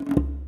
you.